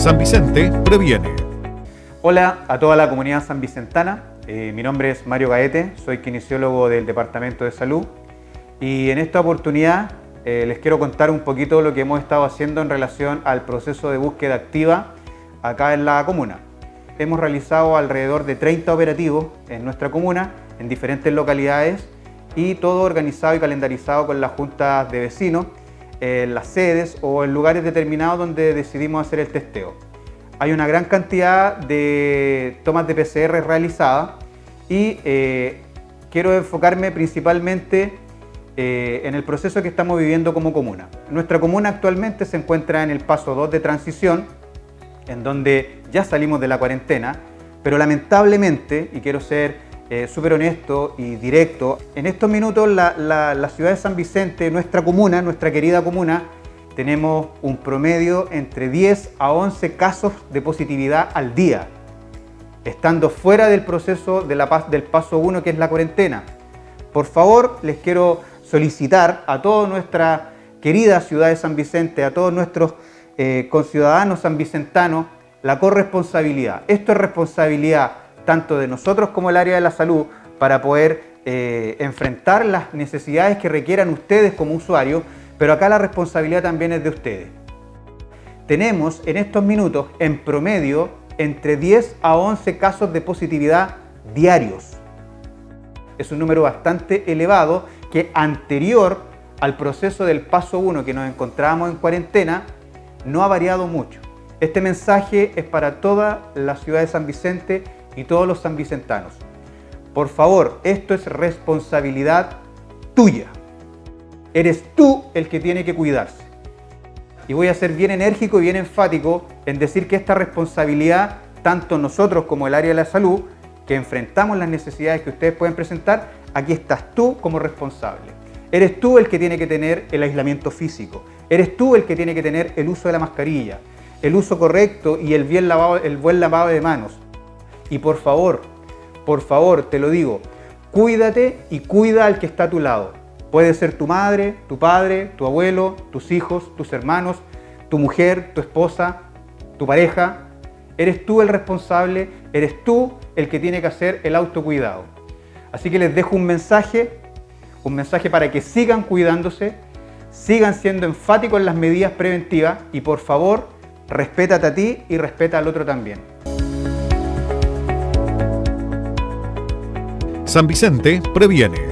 San Vicente previene. Hola a toda la comunidad sanvicentana. Eh, mi nombre es Mario Gaete, soy kinesiólogo del Departamento de Salud y en esta oportunidad eh, les quiero contar un poquito lo que hemos estado haciendo en relación al proceso de búsqueda activa acá en la comuna. Hemos realizado alrededor de 30 operativos en nuestra comuna, en diferentes localidades y todo organizado y calendarizado con las juntas de vecinos en las sedes o en lugares determinados donde decidimos hacer el testeo. Hay una gran cantidad de tomas de PCR realizadas y eh, quiero enfocarme principalmente eh, en el proceso que estamos viviendo como comuna. Nuestra comuna actualmente se encuentra en el paso 2 de transición, en donde ya salimos de la cuarentena, pero lamentablemente, y quiero ser eh, súper honesto y directo. En estos minutos la, ciudad de San Vicente, nuestra comuna, nuestra querida comuna, tenemos un promedio entre 10 a 11 casos de positividad al día, estando fuera del proceso del paso 1 que es la cuarentena. Por favor, les quiero solicitar a toda nuestra querida ciudad de San Vicente, a todos nuestros eh, conciudadanos sanvicentanos, la corresponsabilidad. Esto es responsabilidad tanto de nosotros como el área de la salud, para poder eh, enfrentar las necesidades que requieran ustedes como usuarios, pero acá la responsabilidad también es de ustedes. Tenemos en estos minutos, en promedio, entre 10 a 11 casos de positividad diarios. Es un número bastante elevado que anterior al proceso del paso 1 que nos encontrábamos en cuarentena, no ha variado mucho. Este mensaje es para toda la ciudad de San Vicente y todos los sanvicentanos. Por favor, esto es responsabilidad tuya. Eres tú el que tiene que cuidarse. Y voy a ser bien enérgico y bien enfático en decir que esta responsabilidad, tanto nosotros como el área de la salud, que enfrentamos las necesidades que ustedes pueden presentar, aquí estás tú como responsable. Eres tú el que tiene que tener el aislamiento físico. Eres tú el que tiene que tener el uso de la mascarilla, el uso correcto y el, bien lavado, el buen lavado de manos. Y por favor, por favor, te lo digo, cuídate y cuida al que está a tu lado. Puede ser tu madre, tu padre, tu abuelo, tus hijos, tus hermanos, tu mujer, tu esposa, tu pareja. Eres tú el responsable, eres tú el que tiene que hacer el autocuidado. Así que les dejo un mensaje, un mensaje para que sigan cuidándose, sigan siendo enfáticos en las medidas preventivas y por favor, respétate a ti y respeta al otro también. San Vicente previene.